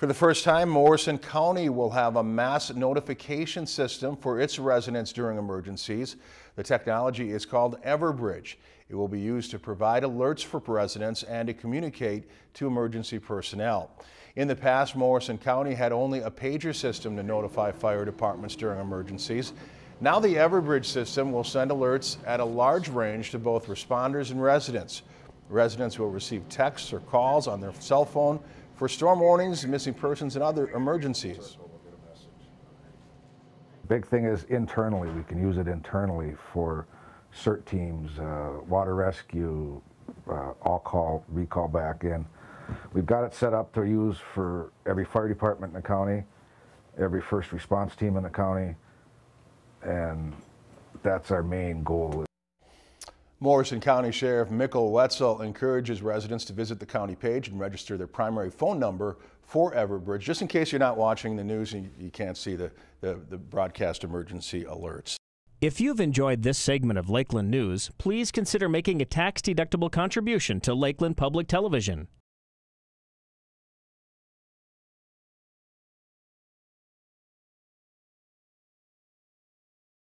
For the first time, Morrison County will have a mass notification system for its residents during emergencies. The technology is called Everbridge. It will be used to provide alerts for residents and to communicate to emergency personnel. In the past, Morrison County had only a pager system to notify fire departments during emergencies. Now the Everbridge system will send alerts at a large range to both responders and residents. Residents will receive texts or calls on their cell phone for storm warnings, missing persons, and other emergencies. Big thing is internally, we can use it internally for CERT teams, uh, water rescue, uh, all call, recall back in. We've got it set up to use for every fire department in the county, every first response team in the county, and that's our main goal. Morrison County Sheriff Michel Wetzel encourages residents to visit the county page and register their primary phone number for Everbridge, just in case you're not watching the news and you can't see the, the, the broadcast emergency alerts. If you've enjoyed this segment of Lakeland News, please consider making a tax-deductible contribution to Lakeland Public Television.